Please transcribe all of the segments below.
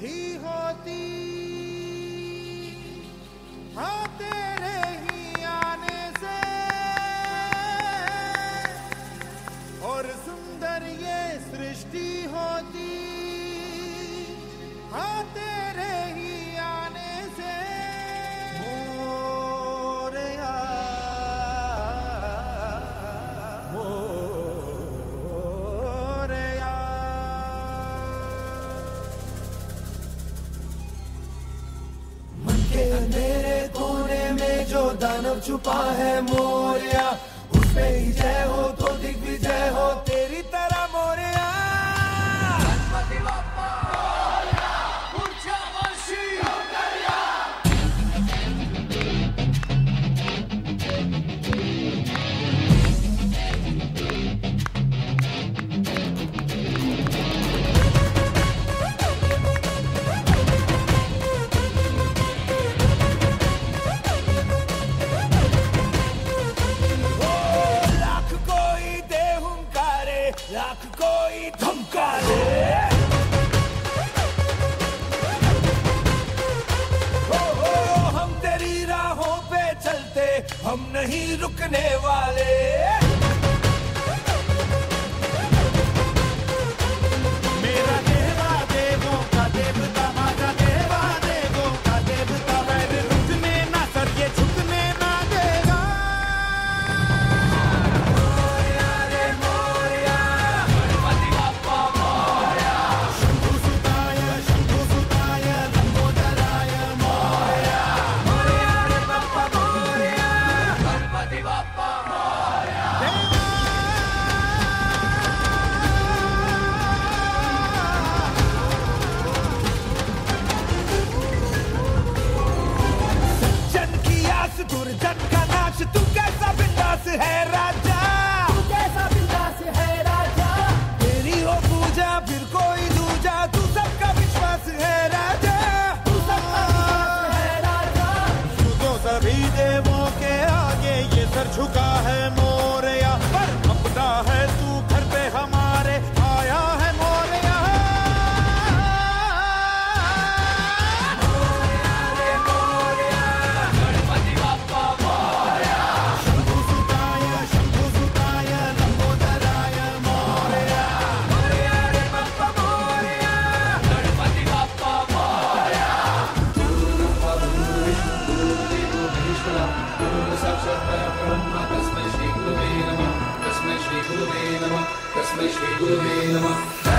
ही होती दानव छुपा है मोरिया। उसमें ही जय हो तो दिग्विजय हो कोई धमका दे। हम तेरी राहों पे चलते हम नहीं रुकने वाले। तस्मै श्रीगुरुवे नमः तस्मै श्रीगुरुवे नमः तस्मै श्रीगुरुवे नमः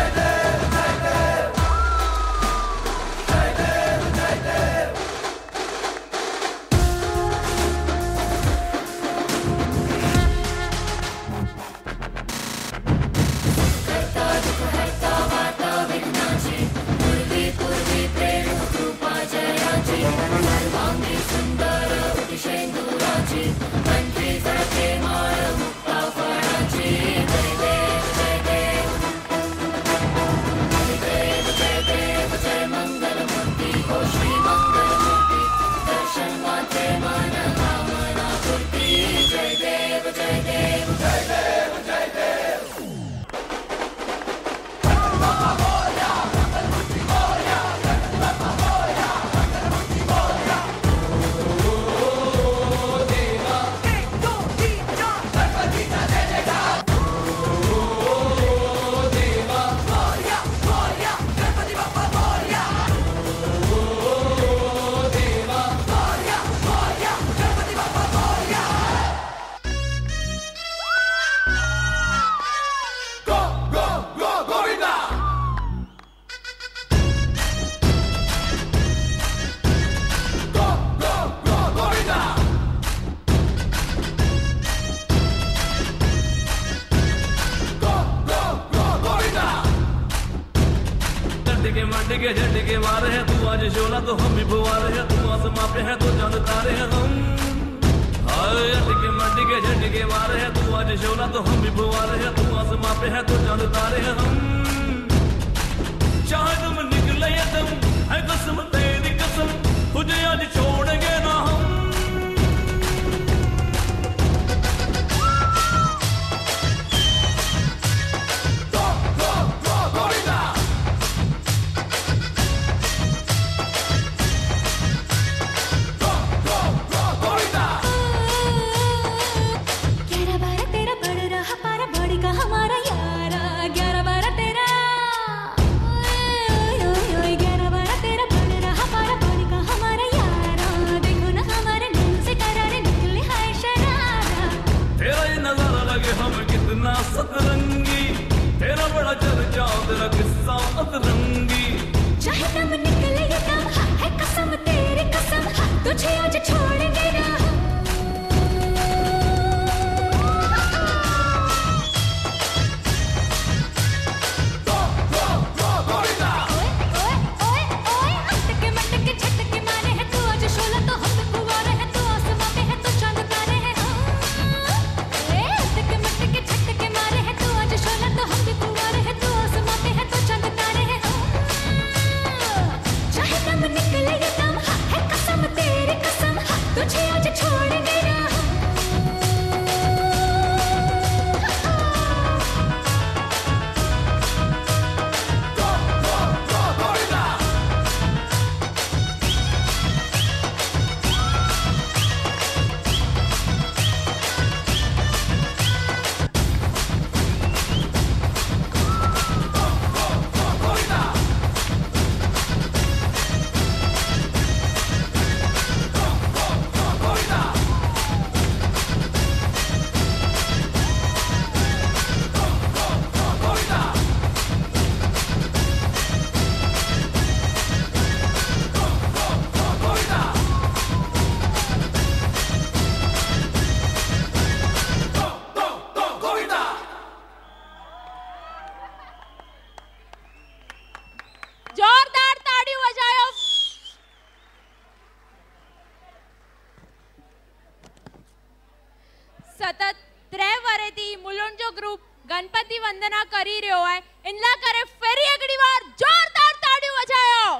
के झंड है, तू आज शोला तो हम भी बुआरे हैं। तू आसमां मापे है तो चाँद तारे हैं हम। हाय अट के मंड के झंड के मारे हैं, तू आज शोला तो हम भी बुआरे हैं। तू आसमां मापे है तो चाँद तारे हैं हम। चाहे तुम चाहे ना निकले ये दम है कसम तेरी कसम। तुझे आज छोड़ेंगे ना। સતત ત્રે વરેથી મુલુંજો ગ્રુપ ગણપતિ વંદના કરી રહ્યો હોય ઇનલા કરે ફરી એકડી વાર જોરદાર તાળીઓ વજાયો.